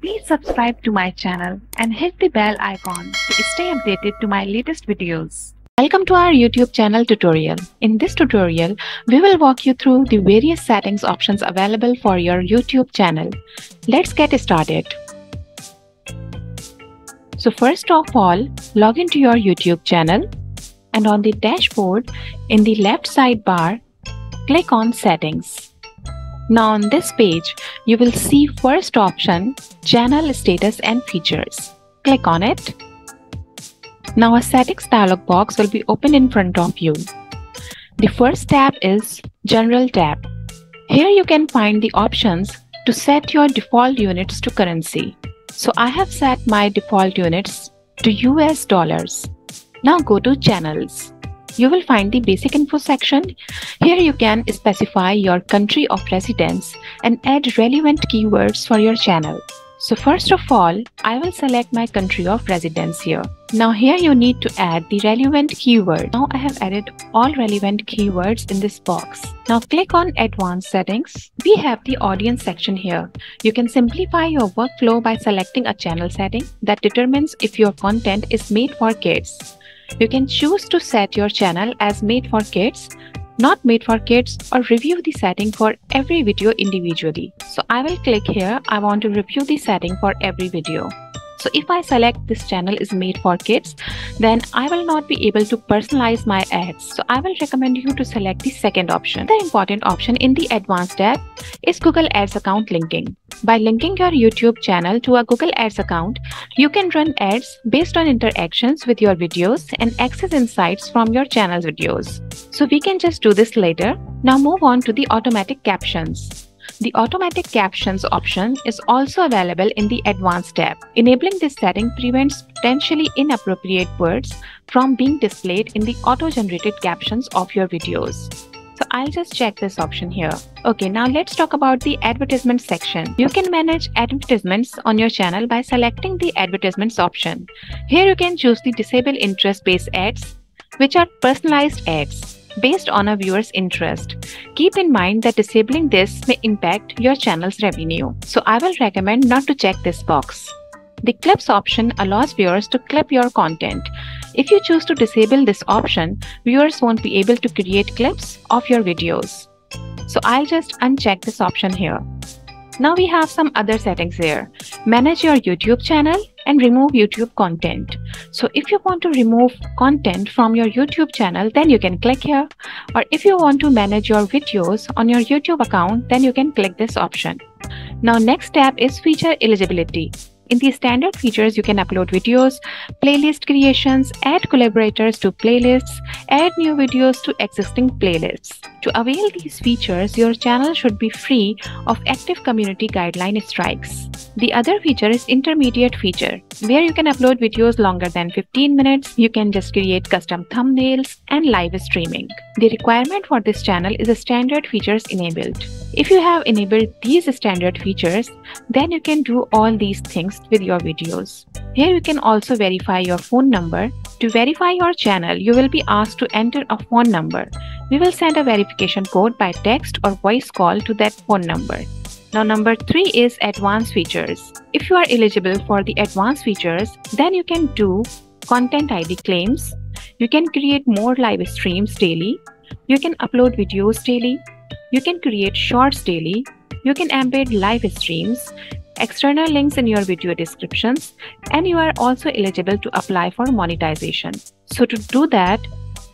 Please subscribe to my channel and hit the bell icon to stay updated to my latest videos. Welcome to our YouTube channel tutorial. In this tutorial, we will walk you through the various settings options available for your YouTube channel. Let's get started. So first of all, log into your YouTube channel and on the dashboard in the left sidebar, click on settings. Now on this page, you will see first option, channel status and features. Click on it. Now a settings dialog box will be open in front of you. The first tab is General tab. Here you can find the options to set your default units to currency. So I have set my default units to US dollars. Now go to channels. You will find the basic info section. Here you can specify your country of residence and add relevant keywords for your channel. So first of all, I will select my country of residence here. Now here you need to add the relevant keyword. Now I have added all relevant keywords in this box. Now click on advanced settings. We have the audience section here. You can simplify your workflow by selecting a channel setting that determines if your content is made for kids. You can choose to set your channel as made for kids not made for kids or review the setting for every video individually. So I will click here. I want to review the setting for every video. So if I select this channel is made for kids, then I will not be able to personalize my ads. So I will recommend you to select the second option. The important option in the advanced tab is Google Ads account linking. By linking your YouTube channel to a Google Ads account, you can run ads based on interactions with your videos and access insights from your channel's videos. So we can just do this later. Now move on to the automatic captions. The automatic captions option is also available in the advanced tab. Enabling this setting prevents potentially inappropriate words from being displayed in the auto-generated captions of your videos. So I'll just check this option here. Okay, now let's talk about the advertisement section. You can manage advertisements on your channel by selecting the advertisements option. Here you can choose the disable interest-based ads, which are personalized ads based on a viewer's interest. Keep in mind that disabling this may impact your channel's revenue. So I will recommend not to check this box. The clips option allows viewers to clip your content. If you choose to disable this option, viewers won't be able to create clips of your videos. So I'll just uncheck this option here. Now we have some other settings here. Manage your YouTube channel and remove YouTube content. So if you want to remove content from your YouTube channel, then you can click here. Or if you want to manage your videos on your YouTube account, then you can click this option. Now next tab is feature eligibility. In the standard features, you can upload videos, playlist creations, add collaborators to playlists, add new videos to existing playlists. To avail these features, your channel should be free of active community guideline strikes. The other feature is intermediate feature, where you can upload videos longer than 15 minutes, you can just create custom thumbnails and live streaming. The requirement for this channel is a standard features enabled. If you have enabled these standard features, then you can do all these things with your videos. Here you can also verify your phone number. To verify your channel, you will be asked to enter a phone number. We will send a verification code by text or voice call to that phone number. Now number 3 is advanced features. If you are eligible for the advanced features, then you can do content ID claims. You can create more live streams daily. You can upload videos daily. You can create shorts daily. You can embed live streams, external links in your video descriptions, and you are also eligible to apply for monetization. So to do that,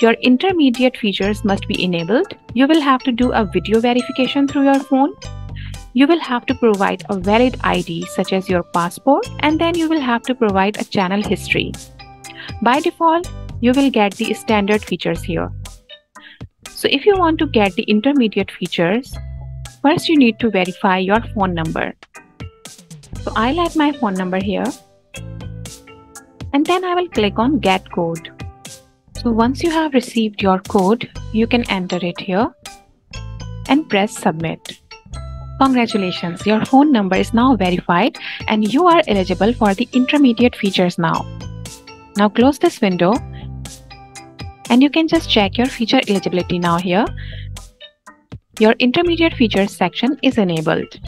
your intermediate features must be enabled. You will have to do a video verification through your phone you will have to provide a valid ID such as your passport and then you will have to provide a channel history. By default, you will get the standard features here. So if you want to get the intermediate features, first you need to verify your phone number. So I'll add my phone number here and then I will click on get code. So once you have received your code, you can enter it here and press submit. Congratulations, your phone number is now verified and you are eligible for the intermediate features now. Now close this window and you can just check your feature eligibility now here. Your intermediate features section is enabled.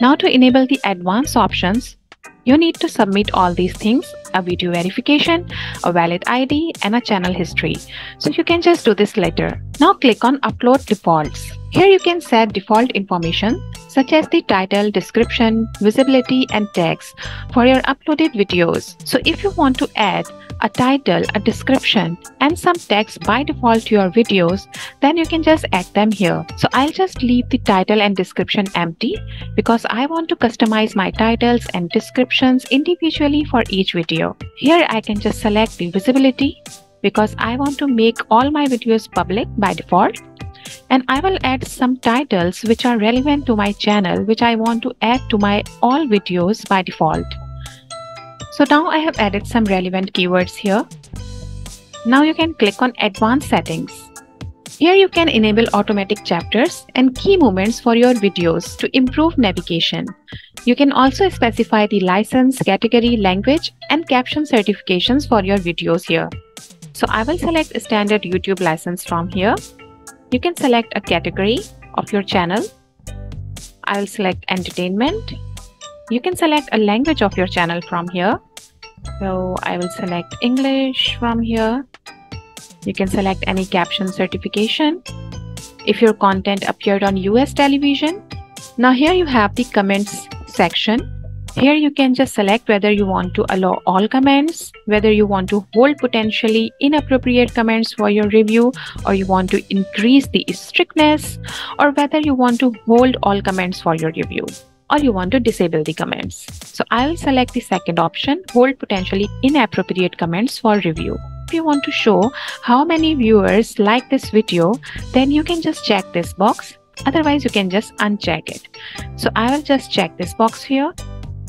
Now to enable the advanced options, you need to submit all these things, a video verification, a valid ID and a channel history. So you can just do this later. Now click on upload defaults. Here you can set default information such as the title, description, visibility and text for your uploaded videos. So if you want to add a title, a description, and some text by default to your videos, then you can just add them here. So I'll just leave the title and description empty because I want to customize my titles and descriptions individually for each video. Here I can just select the visibility because I want to make all my videos public by default and I will add some titles which are relevant to my channel which I want to add to my all videos by default. So now I have added some relevant keywords here. Now you can click on advanced settings. Here you can enable automatic chapters and key moments for your videos to improve navigation. You can also specify the license, category, language and caption certifications for your videos here. So I will select standard YouTube license from here. You can select a category of your channel. I will select entertainment you can select a language of your channel from here. So I will select English from here. You can select any caption certification. If your content appeared on US television. Now here you have the comments section. Here you can just select whether you want to allow all comments, whether you want to hold potentially inappropriate comments for your review, or you want to increase the strictness, or whether you want to hold all comments for your review or you want to disable the comments. So I will select the second option, hold potentially inappropriate comments for review. If you want to show how many viewers like this video, then you can just check this box. Otherwise, you can just uncheck it. So I will just check this box here.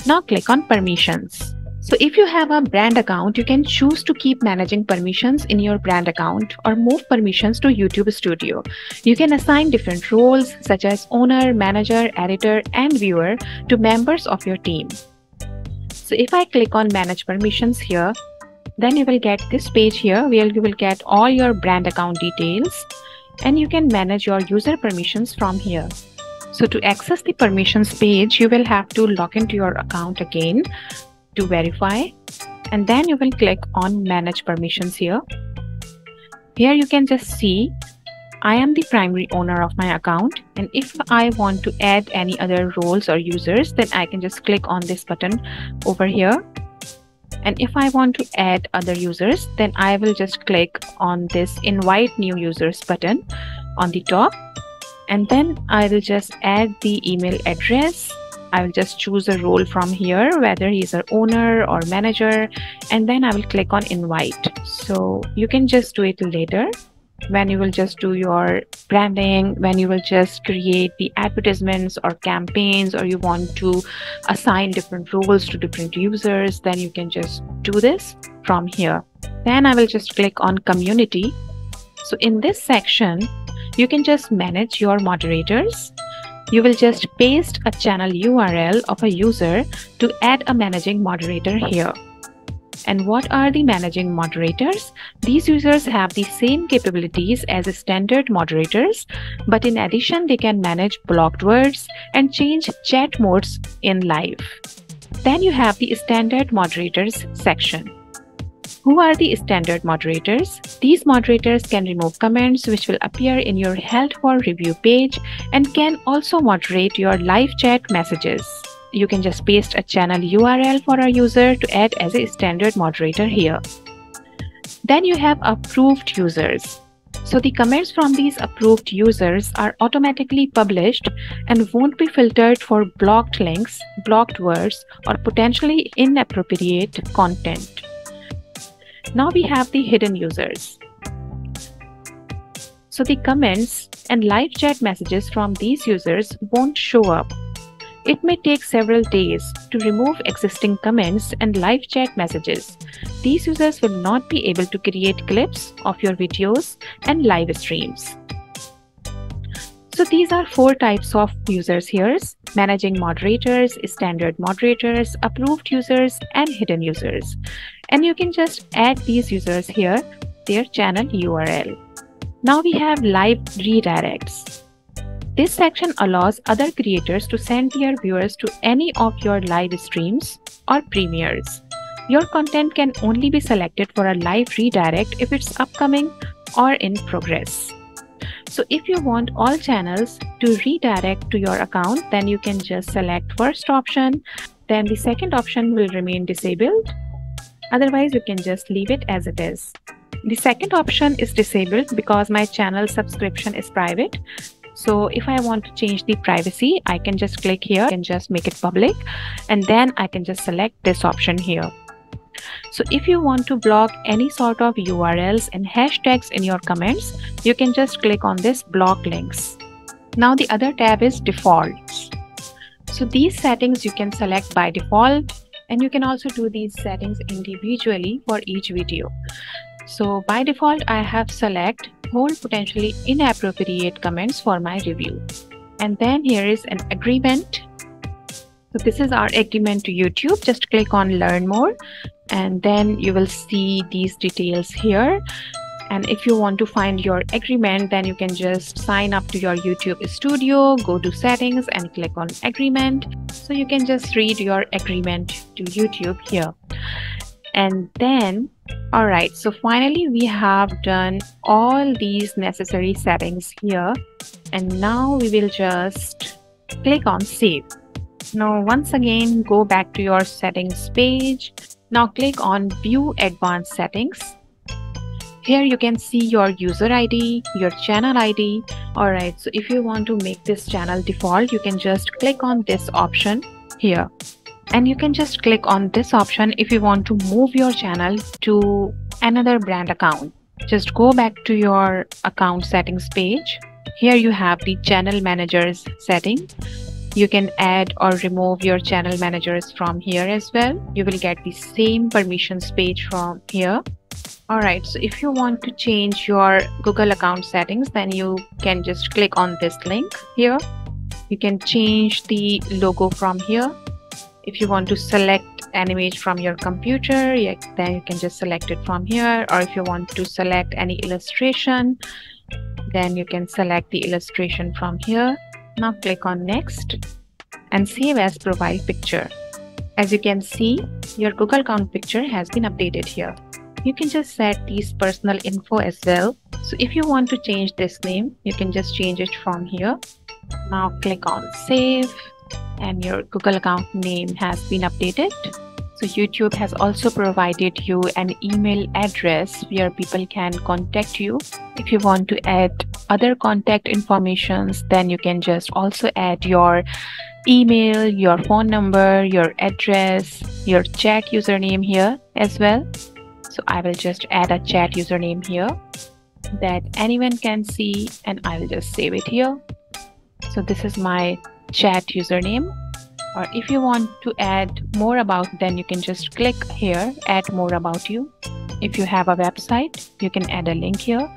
Now click on permissions. So if you have a brand account, you can choose to keep managing permissions in your brand account or move permissions to YouTube Studio. You can assign different roles such as owner, manager, editor, and viewer to members of your team. So if I click on manage permissions here, then you will get this page here where you will get all your brand account details and you can manage your user permissions from here. So to access the permissions page, you will have to log into your account again to verify and then you will click on manage permissions here here you can just see I am the primary owner of my account and if I want to add any other roles or users then I can just click on this button over here and if I want to add other users then I will just click on this invite new users button on the top. And then I will just add the email address. I will just choose a role from here, whether he's an owner or manager, and then I will click on invite. So you can just do it later when you will just do your branding, when you will just create the advertisements or campaigns, or you want to assign different roles to different users, then you can just do this from here. Then I will just click on community. So in this section, you can just manage your moderators you will just paste a channel URL of a user to add a managing moderator here. And what are the managing moderators? These users have the same capabilities as standard moderators, but in addition, they can manage blocked words and change chat modes in live. Then you have the standard moderators section. Who are the standard moderators? These moderators can remove comments which will appear in your Held for review page and can also moderate your live chat messages. You can just paste a channel URL for a user to add as a standard moderator here. Then you have approved users. So the comments from these approved users are automatically published and won't be filtered for blocked links, blocked words, or potentially inappropriate content. Now we have the hidden users. So the comments and live chat messages from these users won't show up. It may take several days to remove existing comments and live chat messages. These users will not be able to create clips of your videos and live streams. So these are four types of users here, managing moderators, standard moderators, approved users, and hidden users. And you can just add these users here, their channel URL. Now we have live redirects. This section allows other creators to send their viewers to any of your live streams or premieres. Your content can only be selected for a live redirect if it's upcoming or in progress. So if you want all channels to redirect to your account, then you can just select first option. Then the second option will remain disabled. Otherwise, you can just leave it as it is. The second option is disabled because my channel subscription is private. So if I want to change the privacy, I can just click here and just make it public. And then I can just select this option here. So if you want to block any sort of URLs and hashtags in your comments, you can just click on this block links. Now the other tab is defaults. So these settings you can select by default and you can also do these settings individually for each video. So by default, I have select hold potentially inappropriate comments for my review. And then here is an agreement. So this is our agreement to YouTube. Just click on learn more and then you will see these details here and if you want to find your agreement then you can just sign up to your youtube studio go to settings and click on agreement so you can just read your agreement to youtube here and then all right so finally we have done all these necessary settings here and now we will just click on save now once again go back to your settings page now click on View Advanced Settings. Here you can see your user ID, your channel ID. Alright, so if you want to make this channel default, you can just click on this option here. And you can just click on this option if you want to move your channel to another brand account. Just go back to your account settings page. Here you have the channel managers setting you can add or remove your channel managers from here as well. You will get the same permissions page from here. Alright, so if you want to change your Google account settings, then you can just click on this link here. You can change the logo from here. If you want to select an image from your computer, then you can just select it from here. Or if you want to select any illustration, then you can select the illustration from here. Now click on next and save as profile picture. As you can see, your Google account picture has been updated here. You can just set these personal info as well. So if you want to change this name, you can just change it from here. Now click on save and your Google account name has been updated. So YouTube has also provided you an email address where people can contact you. If you want to add other contact informations, then you can just also add your email, your phone number, your address, your chat username here as well. So I will just add a chat username here that anyone can see and I will just save it here. So this is my chat username. Or if you want to add more about then you can just click here add more about you. If you have a website you can add a link here.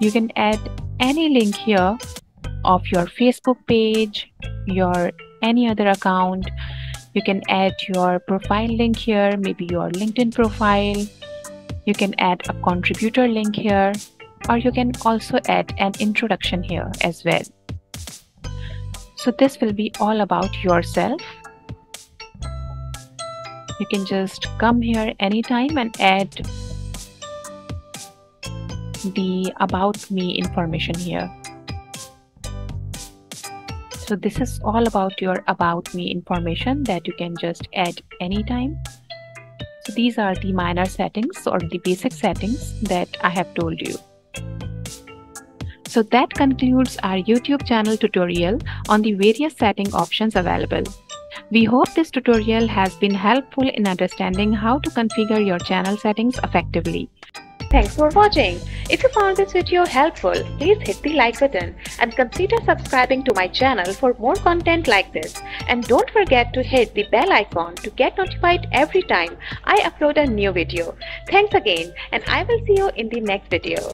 You can add any link here of your facebook page your any other account. You can add your profile link here maybe your linkedin profile. You can add a contributor link here. Or you can also add an introduction here as well so this will be all about yourself. You can just come here anytime and add the about me information here. So this is all about your about me information that you can just add anytime. So these are the minor settings or the basic settings that I have told you. So that concludes our YouTube channel tutorial on the various setting options available. We hope this tutorial has been helpful in understanding how to configure your channel settings effectively. Thanks for watching. If you found this video helpful, please hit the like button and consider subscribing to my channel for more content like this. And don't forget to hit the bell icon to get notified every time I upload a new video. Thanks again and I will see you in the next video.